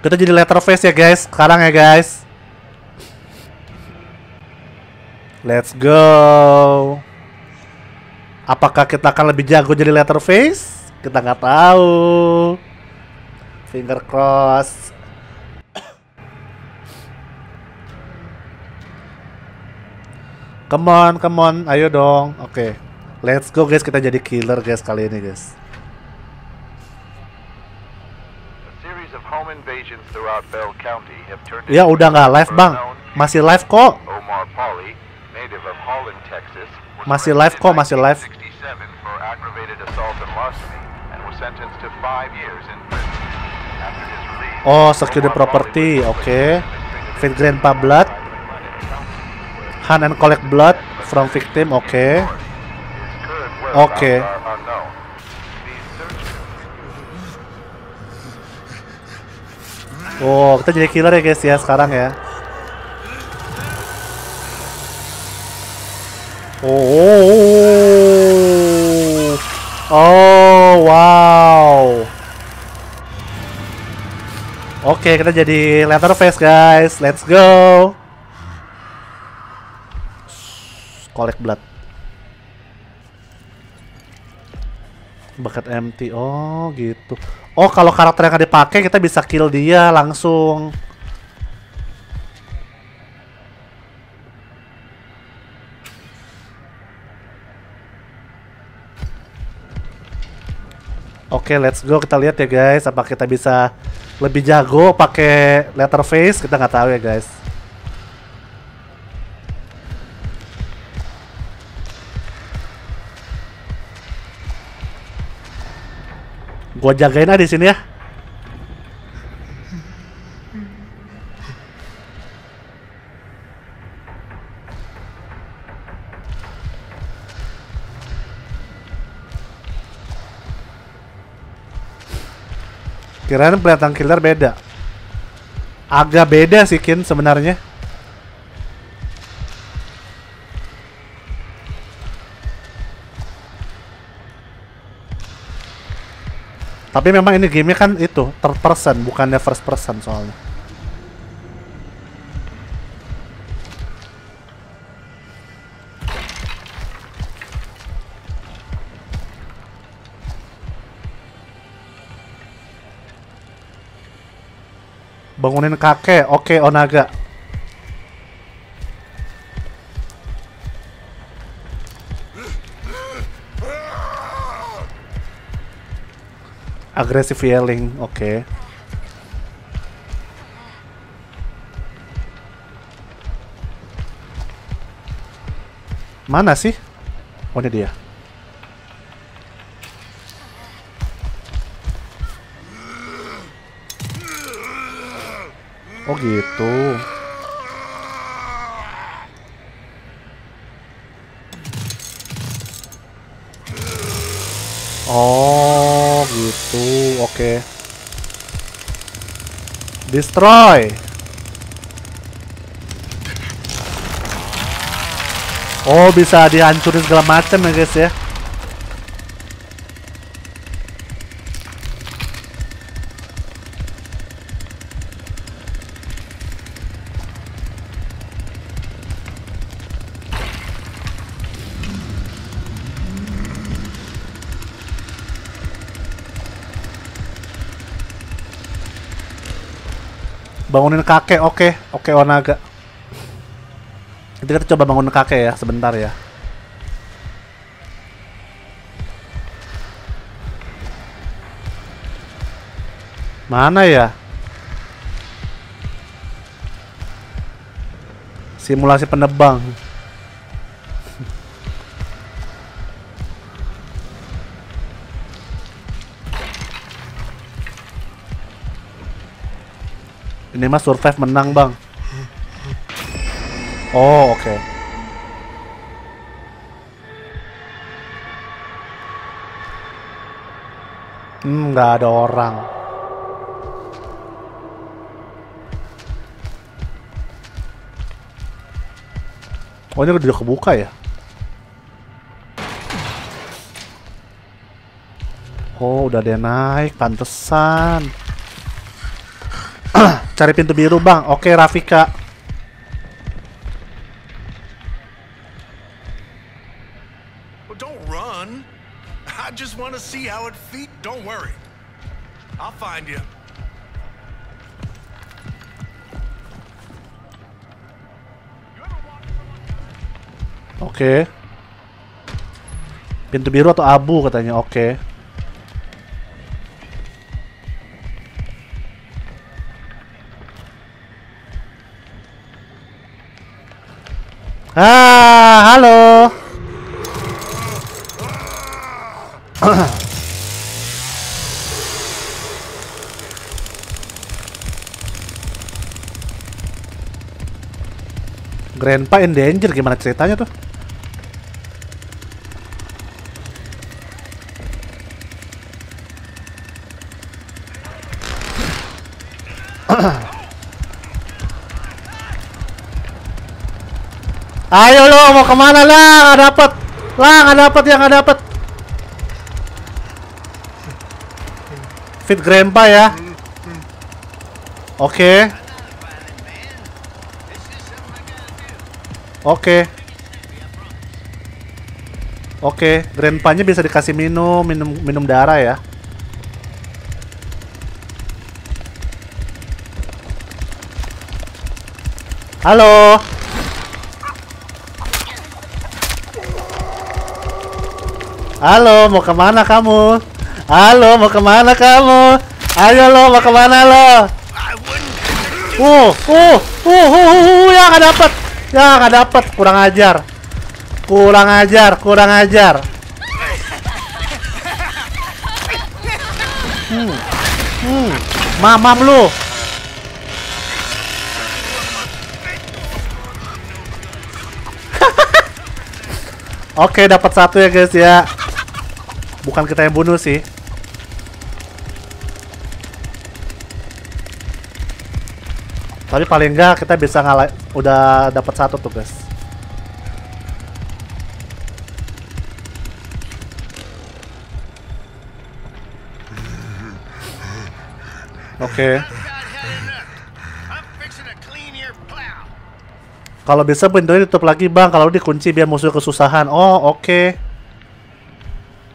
Kita jadi letterface ya guys, sekarang ya guys. Let's go. Apakah kita akan lebih jago jadi letterface? Kita nggak tahu. Finger cross. Come on, come on, ayo dong. Oke, let's go guys. Kita jadi killer guys kali ini guys. Ya udah nggak live bang, masih live kok. Masih live kok, masih live. 1967 for aggravated assault and larceny and was sentenced to five years in prison. After his release, Oh, Pauly property, oke. in Feed grandpa blood, hunt and collect blood from victim, oke. Current whereabouts Okay. Oh, kita jadi killer ya guys ya sekarang ya. Oh, oh, wow. Oke, kita jadi Letterface guys. Let's go. Collect blood. Bucket empty. Oh, gitu. Oh, kalau karakter yang nggak dipakai kita bisa kill dia langsung. Oke, let's go. Kita lihat ya guys, apa kita bisa lebih jago pakai letterface? Kita nggak tahu ya guys. Gua jagain aja di sini ya. Kirain pelihatan killer beda. Agak beda sih Kin sebenarnya. Tapi memang ini gamenya kan itu third person bukannya first person soalnya. Bangunin kakek, oke Onaga. Aggressive yelling, oke. Mana sih? Oh ini dia. Oh gitu. Oh gitu, oke. Destroy. Oh bisa dihancurin segala macam ya guys ya. Bangunin kakek, oke, oke Onaga. Nanti kita coba bangun kakek ya, sebentar ya. Mana ya? Simulasi penebang. Ini mah survive menang, Bang. Oh, oke. Hmm, nggak ada orang. Oh, ini udah kebuka ya? Oh, udah dia naik, pantesan. Cari pintu biru bang. Oke Rafika. Well, don't run. I just want to see how it feet. Don't worry. I'll find you. Oke. Pintu biru atau abu katanya. Oke. Ah, halo. Grandpa in danger gimana ceritanya tuh? Ayo lo mau ke mana lah? Nggak dapet, lah nggak dapet ya nggak dapet. Fit grandpa ya. Oke. Oke. Oke, grandpanya bisa dikasih minum, minum minum darah ya. Halo. Halo, mau ke mana kamu? Halo, mau ke mana kamu? Ayo lo, mau ke mana lo? Uh, uh, uh, uh, uh, uh, ya nggak dapet, ya nggak dapet, kurang ajar, kurang ajar, kurang ajar. Hmm, hmm, mamam lu. Oke, dapat satu ya guys ya. Bukan kita yang bunuh sih. Tapi paling enggak kita bisa ngalah udah dapat satu tuh guys. Oke. Plow. Kalau bisa pintunya ditutup lagi bang. Kalau dikunci biar musuh kesusahan. Oh oke.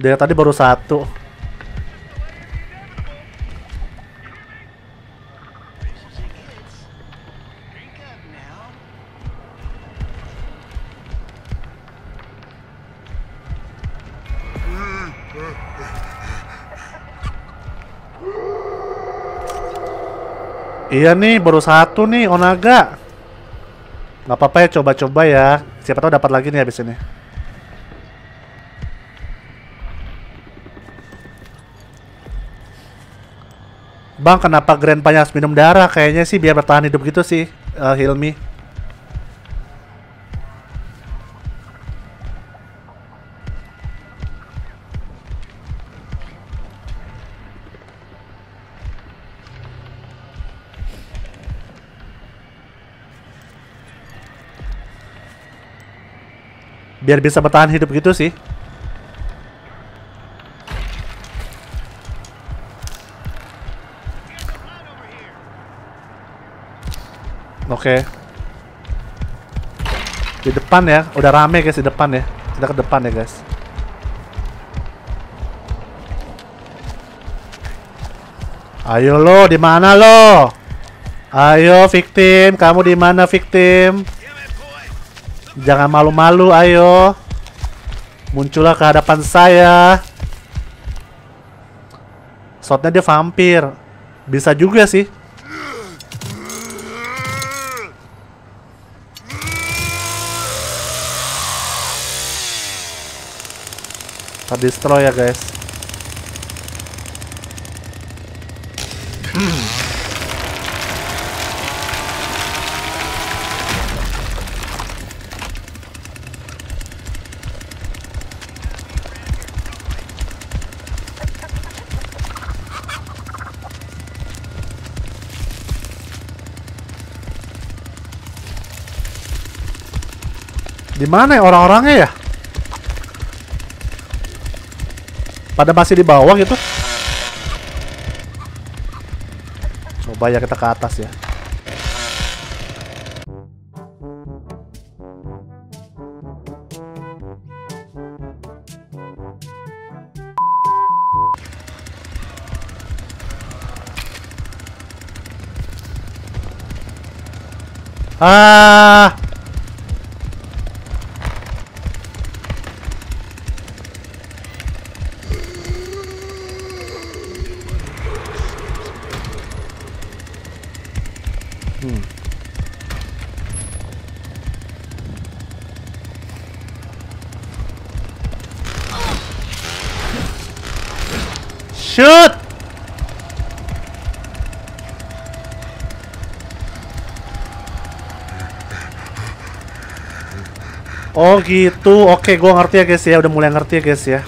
Dia tadi baru satu. Iya nih, baru satu nih Onaga. Gak apa-apa ya, coba-coba ya. Siapa tahu dapat lagi nih habis ini. Bang, kenapa grandpa-nya harus minum darah? Kayaknya sih biar bertahan hidup gitu sih, eh, Hilmi. Biar bisa bertahan hidup gitu sih. Oke. Di depan ya, udah rame guys di depan ya. Kita ke depan ya guys. Ayo lo, di mana lo? Ayo victim, kamu di mana victim? Jangan malu-malu, ayo. Muncullah ke hadapan saya. Shotnya dia vampir. Bisa juga sih. Terdestroy ya guys. Di mana ya orang-orangnya ya? pada masih di bawah gitu. Coba ya kita ke atas ya. Ah, Hmm. Shoot! Oh gitu, oke gua ngerti ya guys ya, udah mulai ngerti ya guys ya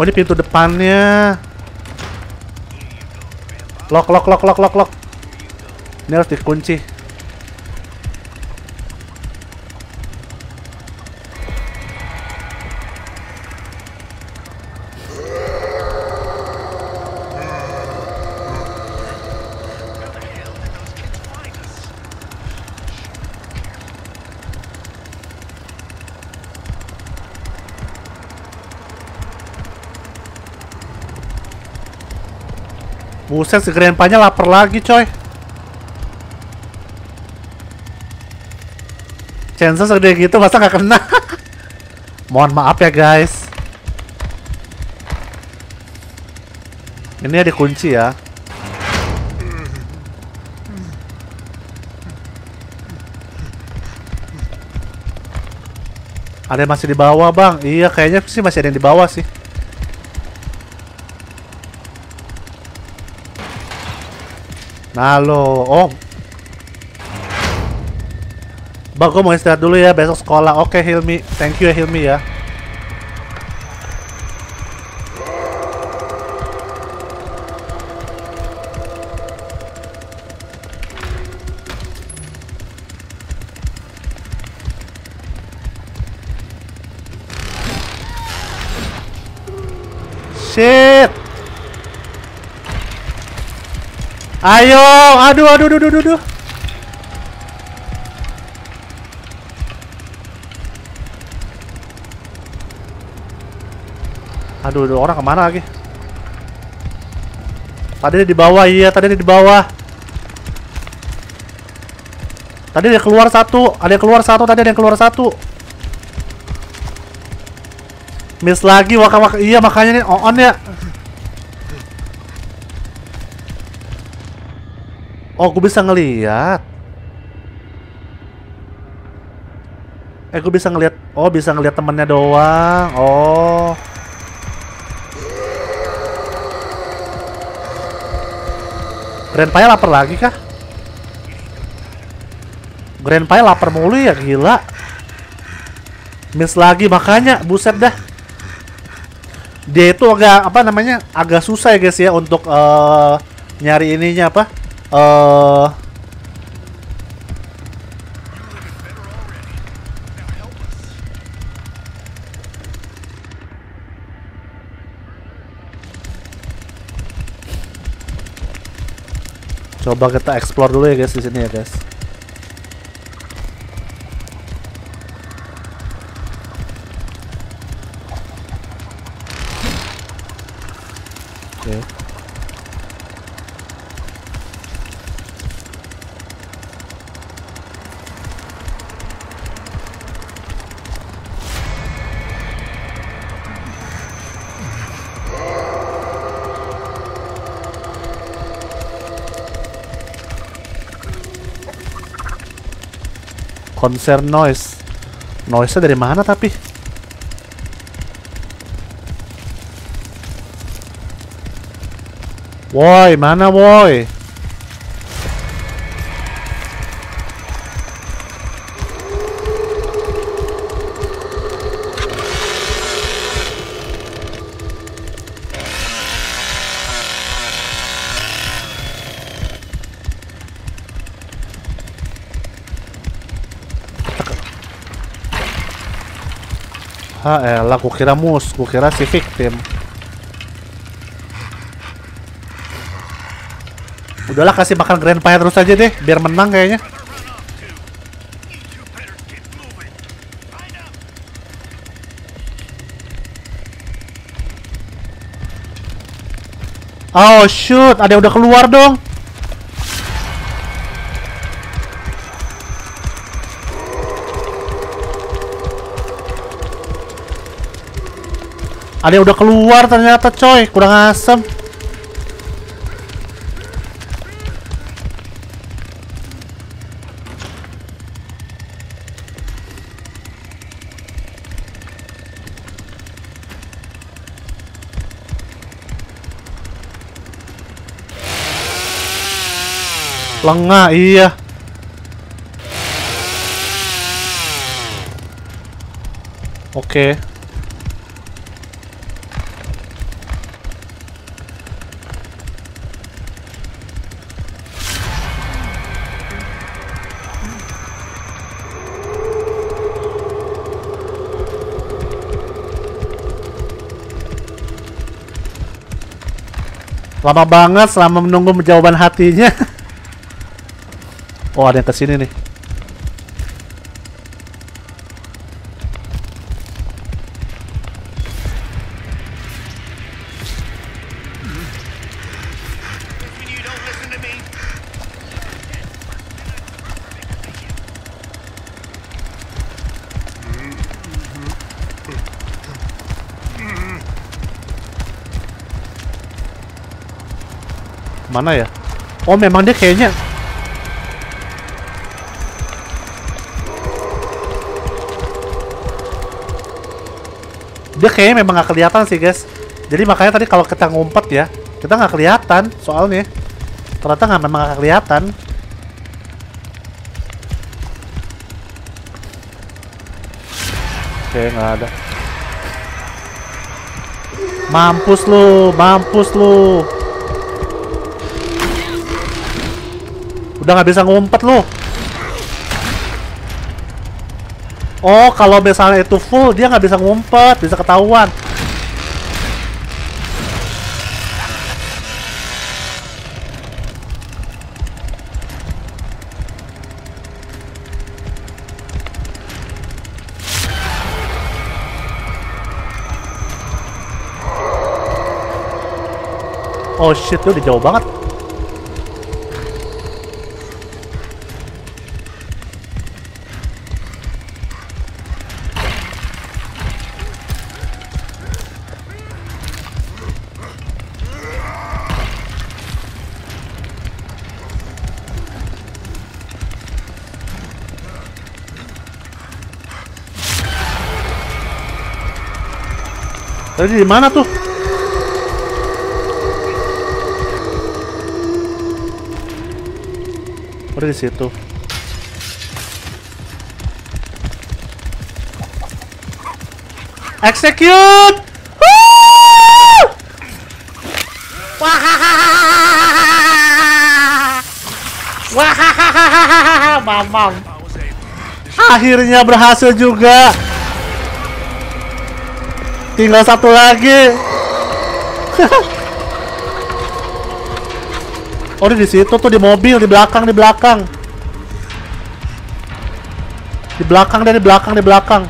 Oh ini pintu depannya. Lock, lock, lock, lock, lock, lock. Ini harus dikunci Buset, si grandpanya lapar lagi, coy. Chance segede gitu, masa nggak kena? Mohon maaf ya, guys. Ini ya dikunci ya. Ada yang masih di bawah, Bang. Iya, kayaknya sih masih ada yang di bawah sih. Nah lo, oh. Bang, gue mau istirahat dulu ya, besok sekolah. Oke, Hilmi. Thank you ya, Hilmi ya. Shit. Ayo, aduh, aduh, aduh, aduh, aduh. Aduh, aduh, orang ke mana lagi? Tadi di bawah, iya, tadi di bawah. Tadi dia keluar satu, ada yang keluar satu, tadi ada yang keluar satu. Miss lagi, waka waka, iya makanya nih on ya. Oh, gue bisa ngeliat. Eh, gue bisa ngeliat. Oh, bisa ngeliat temennya doang. Oh. Grandpa lapar lagi kah? Grandpa lapar mulu ya, gila. Miss lagi makanya, buset dah. Dia itu agak apa namanya? Agak susah ya guys ya untuk eh, nyari ininya apa? Eh Coba kita explore dulu ya guys di sini ya guys. Concern noise. Noise-nya dari mana tapi? Woi, mana woi? Ha elah, kukira mus, kukira si victim. Udahlah kasih makan Grandpa terus aja deh, biar menang kayaknya. Oh shoot, ada yang udah keluar dong. Ada yang udah keluar ternyata coy, kurang asem. Lengah, iya. Oke. Lama banget selama menunggu jawaban hatinya. Oh, ada yang ke sini nih. Mana ya? Oh, memang dia kayaknya Dia kayaknya memang nggak kelihatan sih, guys. Jadi makanya tadi kalau kita ngumpet ya, kita nggak kelihatan soalnya. Ternyata nggak memang nggak kelihatan. Oke, nggak ada. Mampus lu, mampus lu. Udah nggak bisa ngumpet lu. Oh, kalau misalnya itu full, dia nggak bisa ngumpet, bisa ketahuan. Oh shit, dia udah jauh banget. Tadi di mana tuh? Udah di situ. Execute! Tinggal satu lagi. oh, di situ tuh di mobil, di belakang, di belakang. Di belakang dan di belakang, di belakang.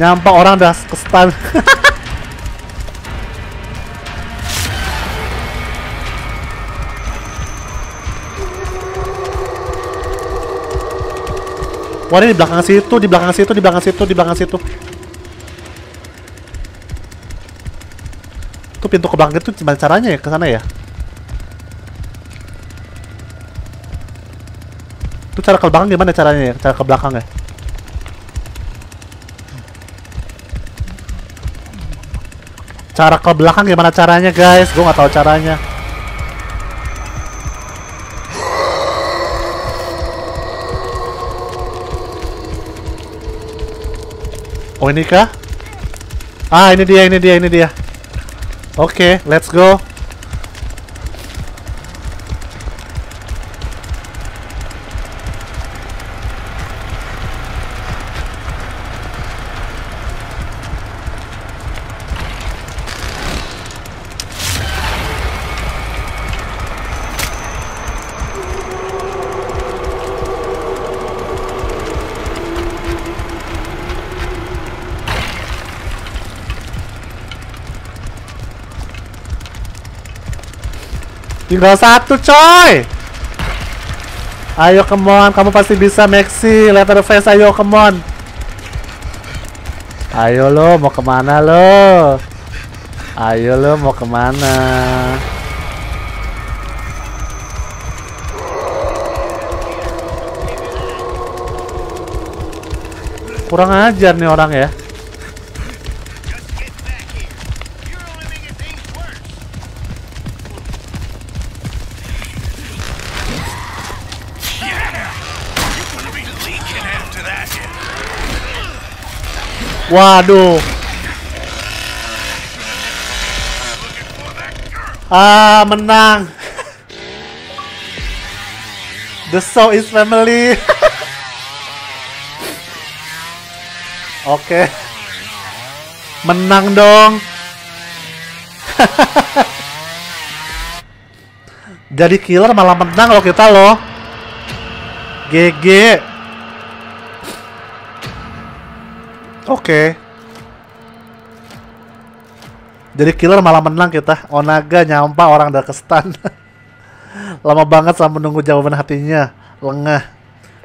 Nyampe orang udah ke. Ini di belakang situ, di belakang situ, di belakang situ, di belakang situ. Tuh pintu ke belakang itu gimana caranya ya ke sana ya? Tuh cara ke belakang gimana caranya ya? Cara ke belakang ya? Cara ke belakang gimana caranya guys? Gue nggak tahu caranya. Oh ini kah? Ah ini dia, ini dia, ini dia. Oke, let's go. Tinggal satu coy. Ayo come on, kamu pasti bisa Maxi. Leatherface ayo come on. Ayo lo mau ke mana lo? Ayo lo mau ke mana? Kurang ajar nih orang ya. Waduh. Ah, menang. The show is family. Oke. Menang dong. Jadi killer malah menang loh kita loh. GG. Oke. Jadi killer malah menang kita. Onaga nyampa orang udah ke stun. Lama banget sama menunggu jawaban hatinya. Lengah.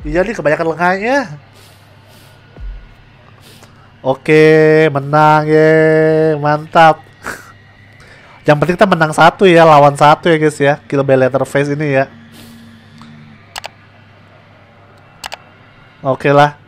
Iya nih kebanyakan lengahnya. Oke, menang ye, mantap. Yang penting kita menang satu ya, lawan satu ya guys ya. Kill by Letterface ini ya. Oke lah.